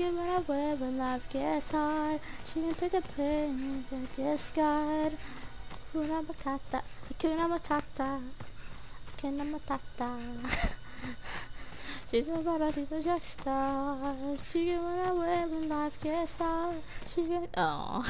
Get what I wear when life gets hard. She can take the pain and it gets scarred. Hakuna Matata, Hakuna Matata, Hakuna Matata. She's a bada, she's a jack star. She can what I wear when life gets hard. She can. Oh.